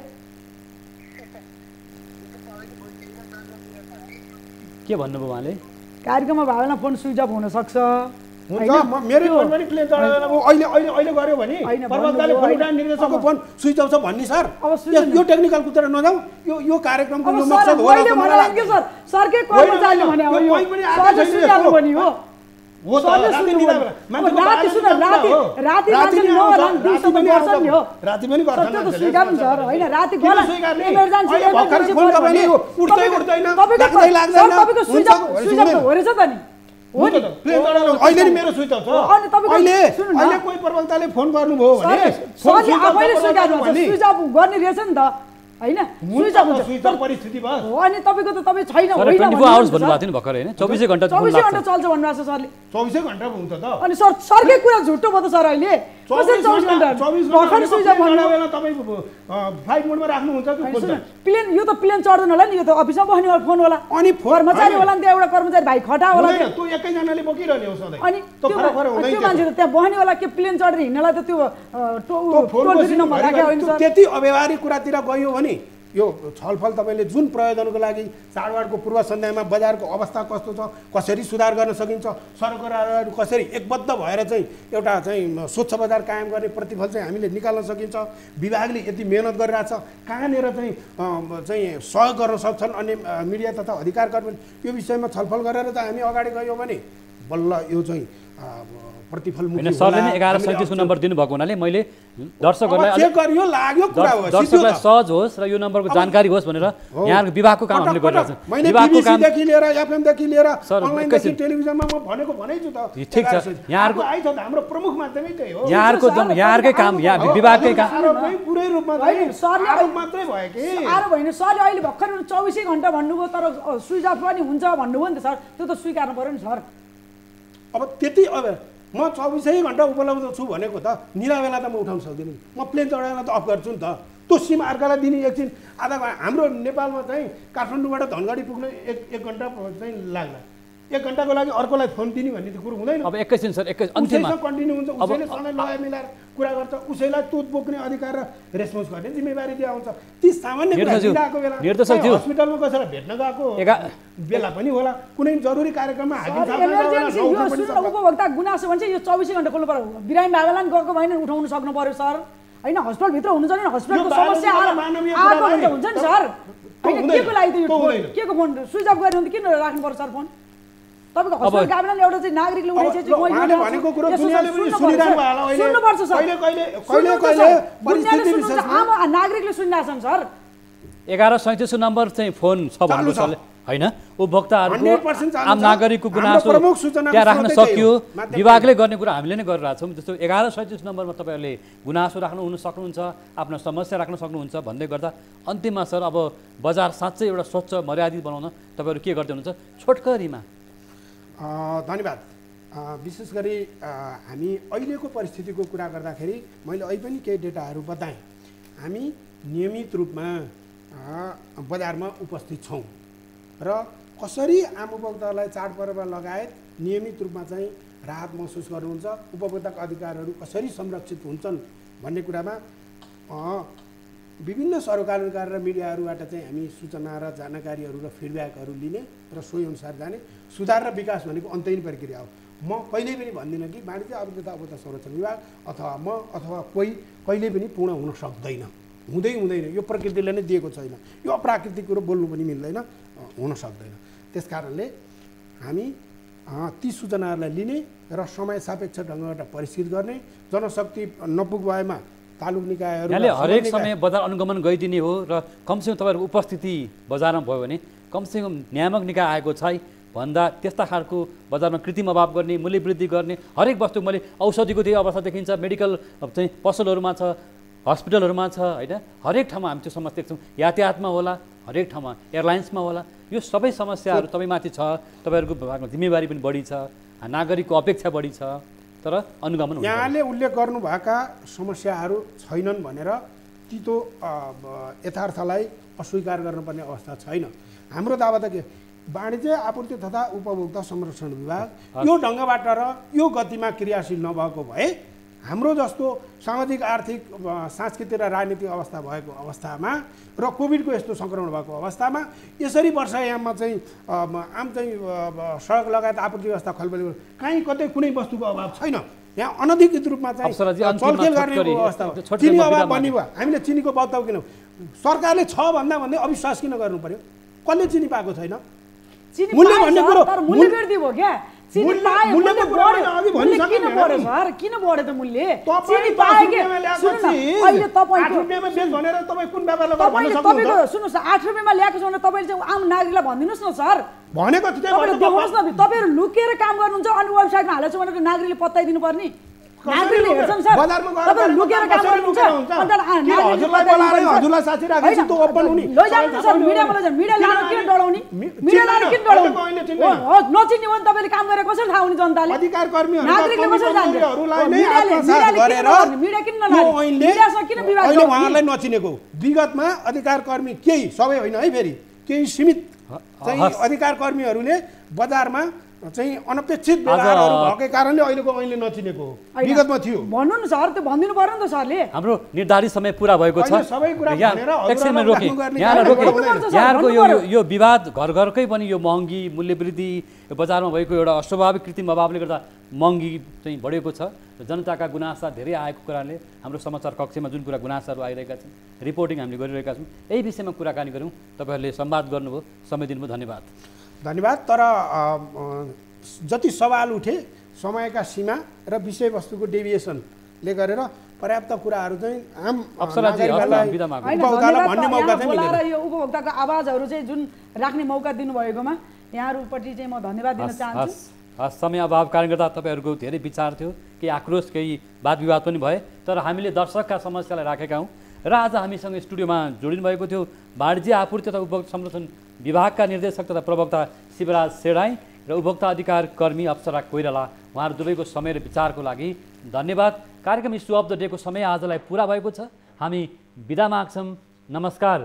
के भन्नुभयो उहाँले? कार्यक्रममा भएको बेला फोन स्विच अफ हुनसक्छ। मेरै फोन पनि अब अहिले अहिले अहिले गऱ्यो भने प्रवक्ताले फोन। उठाएर निर्देशकको फोन स्विच अफ छ भन्ने सर। यो टेक्निकल कुरा नजाऊ। यो यो कार्यक्रमको यो मकसद हो त, राति आउँछ, पनि गर्छ नि। हो अहिले नि प्लेन चढाएर नि मेरो स्विच अफ छ अनि तपाईँको- कोही प्रवक्ताले फोन गर्नुभयो भने स्विच अफ गर्ने रहेछ नि त। होइन? अनि तपाईँको त तपाईँ छैन होइन ट्वेन्टी फोर भन्नुहुन्छ आवर्स सर। भन्नुभएको थियो नि भर्खर होइन? चौबिसै घन्टा चल्छ भन्नुभएको छ सरले। चौबिसै घन्टा हुन्छ त। अनि सर सरकै कुरा झुटो भयो त सर अहिले। कसरी चौबिस घन्टा फ्लाइट मोडमा राख्नुहुन्छ प्लेन यो त प्लेन चढ्दैन होला नि यो त अफिसमा बस्ने होला फोन होला। अनि कर्मचारी। होला नि त्यहाँ एउटा कर्मचारी भाइ खटा होला हुँदैन त्यहाँ। तँ। एकैजनाले बोकिरहने हो सधैँ। अनि त्यो फरक फरक मा- हुँदैन त्यो त्यो। मान्छे त त्यहाँ बस्ने होला के प्लेन चढेर हिँड्नलाई त त्यो टोल नम्बर राख्या त्यति अव्यवहारिक कुरातिर गयो भने यो छलफल तपाईँले जुन प्रयोजनको लागि चाडबाडको पूर्व सन्ध्यामा बजारको अवस्था कस्तो छ कसरी सुधार गर्न सकिन्छ सरकारहरू कसरी एकबद्ध भएर चाहिँ एउटा चाहिँ स्वच्छ बजार कायम गर्ने प्रतिफल चाहिँ हामीले निकाल्न सकिन्छ विभागले यति मेहनत गरिरहेछ कहाँनिर चाहिँ चाहिँ सहयोग गर्न सक्छन् अन्य मिडिया तथा अधिकार कर्मी यो विषयमा छलफल गरेर त हामी अगाडि गयौँ भने बल्ल यो चाहिँ प्रतिफल सरले नै एघार सैँतिसको नम्बर दिनुभएको हुनाले मैले दर्शकहरूलाई चेक गरियो लाग्यो कुरा हो दर्श- सिद्धो दर्शकलाई। सहज होस् र यो नम्बरको जानकारी होस् भनेर हो। यहाँको विभागको काम हामीले। गरिरहेको छौँ मैले विभागको काम BBC देखि लिएर एफएमदेखि लिएर सर, अनलाइनदेखि एकैछिन। टेलिभिजनमा म भनेको भन्दैछु त ठिक छ। एघार सय। यहाँहरूको- यहाँहरूकै काम यहाँ विभागकै काम सरले अहिले- मात्रै भयो कि आएर होइन सरले अहिले भर्खर चौबिसै घन्टा भन्नुभयो तर स्विच अफ पनि हुन्छ भन्नुभयो नि त सर त्यो त स्वीकार्नु पऱ्यो नि सर अब त्यति अब म चौबिसै घन्टा उपलब्ध छु भनेको त निरा बेला त म उठाउन सक्दिनँ। म प्लेन चढाएर त अफ गर्छु नि त। त्यो सिम अर्कालाई दिने एकछिन आधा हाम्रो नेपालमा चाहिँ काठमाडौँबाट धनगढी पुग्न एक एक घन्टा चाहिँ लाग्ला। एक घन्टाको लागि अर्कोलाई फोन दिने भन्ने त कुरो हुँदैन। अब एकैछिन सर एकै उसैसँग कन्टिन्यू हुन्छ अब- उसैले सधैँ लगाइ मिलाएर कुरा गर्छ उसैलाई तुत बोक्ने अधिकार र रेस्पोन्स गर्ने जिम्मेवारी दिए आउँछ ती सामान्य दिइरहेको बेला। हस्पिटलमा कसैलाई भेट्न गएको बेला पनि होला। कुनै जरुरी कार्यक्रममा। उपभोक्ता गुनासो भन्छ यो चौबिसै घन्टा खोल्नु पऱ्यो बिरामी बाबालाई पनि गएको भएन उठाउनु सक्नु पऱ्यो सर। होइन हस्पिटलभित्र हुनुहुन्छ नि हस्पिटलको समस्या आएको हुन्छ। हुन्छ नि सर। होइन। के को लागि त यो। के को फोन स्विच अफ गर्नु भने किन राख्नु पर्छ सर फोन? तपाईँको हस्पिटल गाविलाले एउटा चाहिँ नागरिकले उठाइसकेपछि मैले। भनेको कुरो दुनियाँले पनि। होला अहिले। सुन्नुपर्छ सर कहिले- कहिले- सुन्नु कहिले- त कहिले सर। परिस्थिति आम नागरिकले सुनिरहेछन् सर एघार सैँतिसको नम्बर चाहिँ फोन छ भन्नु छ। होइन उपभोक्ताहरूको 100% चालु आम। नागरिकको गुनासो त्यहाँ राख्न सकियो विभागले गर्ने कुरा हामीले नै गरिरहेको छौँ जस्तो एघार सैँतिस नम्बरमा तपाईँहरूले गुनासो राख्नु हुन सक्नुहुन्छ आफ्नो समस्या राख्न सक्नुहुन्छ भन्दै गर्दा अन्तिममा सर अब बजार साँच्चै एउटा स्वच्छ मर्यादित बनाउन तपाईँहरू के गर्दै हुनुहुन्छ छोटकरीमा धन्यवाद। विशेष गरी हामी अहिलेको परिस्थितिको कुरा गर्दाखेरि मैले अहिले पनि केही डेटाहरू बताएँ। हामी नियमित रूपमा बजारमा उपस्थित छौँ र कसरी आम उपभोक्तालाई चाडपर्व लगायत नियमित रूपमा चाहिँ राहत महसुस गर्नुहुन्छ उपभोक्ताको अधिकारहरू कसरी संरक्षित हुन्छन् भन्ने कुरामा विभिन्न सरकारकार र मिडियाहरूबाट चाहिँ हामी सूचना र जानकारीहरू र फिडब्याकहरू लिने र सोही अनुसार जाने। सुधार र विकास भनेको अन्तहीन प्रक्रिया हो। म कहिल्यै पनि भन्दिनँ कि वाणिज्य तथा उपभोक्ता संरक्षण विभाग अथवा म अथवा कोही कहिल्यै पनि पूर्ण हुन सक्दैन। हुँदै हुँदैन। यो प्रकृतिले नै दिएको छैन। यो अप्राकृतिक कुरो बोल्नु पनि मिल्दैन। हुन सक्दैन। त्यस कारणले हामी ती सूचनाहरूलाई लिने र समय सापेक्ष ढङ्गबाट परिष्कृत गर्ने जनशक्ति नपुग भएमा तालुक निकायहरू हरेक समय बजार अनुगमन गरिदिने हो र कमसेकम तपाईँहरूको उपस्थिति बजारमा भयो भने कमसेकम नियामक निकाय आएको छ भन्दा त्यस्ता खालको बजारमा कृत्रिम अभाव गर्ने मूल्य वृद्धि गर्ने हरेक वस्तु मैले औषधिको त्यही अवस्था देखिन्छ मेडिकल चाहिँ पसलहरूमा छ हस्पिटलहरूमा छ होइन? हरेक ठाउँमा हामी त्यो समस्या देख्छौँ। यातायातमा होला हरेक ठाउँमा एयरलाइन्समा होला। यो सबै समस्याहरू तपाईँमाथि छ। तपाईँहरूको विभागमा जिम्मेवारी पनि बढी छ। नागरिकको अपेक्षा बढी छ। तर अनुगमन यहाँले उल्लेख गर्नुभएका समस्याहरू छैनन् भनेर तितो यथार्थलाई अस्वीकार गर्नुपर्ने अवस्था छैन। हाम्रो दावा त के? वाणिज्य आपूर्ति तथा उपभोक्ता संरक्षण विभाग यो ढङ्गबाट र यो गतिमा क्रियाशील नभएको भए हाम्रो जस्तो सामाजिक आर्थिक सांस्कृतिक र राजनीतिक अवस्था भएको अवस्थामा र कोभिडको यस्तो सङ्क्रमण भएको अवस्थामा यसरी वर्षायाममा चाहिँ आम चाहिँ सडक लगायत आपूर्ति व्यवस्था खलबली कहीँ कतै कुनै वस्तुको अभाव छैन। यहाँ अनधिकृत रूपमा चाहिँ चलखेल गर्ने अवस्था चिनी अभाव बिदा बन्ने भयो। हामीले चिनीको बदलाउ किन। सरकारले छ भन्दा भन्दै अविश्वास किन गर्नु पर्यो? कसले चिनी पाएको छैन? मूल्य भन्ने कुरो मूल्य वृद्धि भयो क्या आठ रुपियाँमा सुन्नुहोस् आठ ल्याएको छ भने तपाईँले चाहिँ आम नागरिकलाई भनिदिनुहोस् न सर भनेको तपाईँहरू लुकेर काम गर्नुहुन्छ अनि वेबसाइटमा हालेछ भनेर नागरिकले पत्याइदिनु पर्ने नचिन्ने हो भने तपाईँले काम गरेर कसरी थाहा हुने जनताले? नागरिकले कसरी जान्छ? नचिनेको। विगतमा अधिकार कर्मी केही सबै होइन है फेरि केही सीमित। अधिकार कर्मीहरूले बजारमा चाहिँ अनपेक्षित व्यवहारहरू भएकै कारणले अहिलेको ऐनले नचिनेको हो। विगतमा थियो। भन्नु न सर त्यो भनिदिनु पर्यो नि त सरले। हाम्रो निर्धारित समय पुरा भएको छ। अहिले सबै कुरा एकछिनमा रोकेँ। यहाँलाई रोकेँ। यहाँहरूको यो यो- विवाद घर घरकै पनि यो महँगी मूल्यवृद्धि यो बजारमा भएको एउटा अस्वाभाविक कृत्रिम अभावले गर्दा महँगी चाहिँ बढेको छ। र जनताका गुनासा धेरै आएको कुराले हाम्रो समाचार कक्षमा जुन कुरा गुनासाहरू आइरहेका छन् रिपोर्टिङ हामीले गरिरहेका छौँ यही विषयमा कुराकानी गऱ्यौँ। तपाईँहरूले संवाद गर्नुभयो। समय दिनुभयो धन्यवाद। धन्यवाद। तर जति सवाल उठे समयका सीमा र विषयवस्तुको डेभिएसनले गरेर पर्याप्त कुराहरू चाहिँ आम भन्ने मौका चाहिँ यो उपभोक्ताको आवाजहरू चाहिँ जुन राख्ने मौका दिनुभएकोमा यहाँहरूपट्टि चाहिँ म धन्यवाद दिन चाहन्छु। हस् समय अभाव कारणले गर्दा तपाईँहरूको धेरै विचार थियो केही आक्रोश केही वाद विवाद पनि भए तर हामीले दर्शकका समस्यालाई राखेका हौँ। र आज हामीसँग स्टुडियोमा जोडिनु भएको थियो वाणिज्य आपूर्ति तथा उपभोक्ता संरक्षण विभागका निर्देशक तथा प्रवक्ता शिवराज सेडाई र उपभोक्ता अधिकार कर्मी अप्सरा कोइराला उहाँहरू दुवैको समय र विचारको लागि धन्यवाद। कार्यक्रम इस्यु अफ द डेको समय आजलाई पुरा भएको छ। हामी बिदा माग्छौँ। नमस्कार।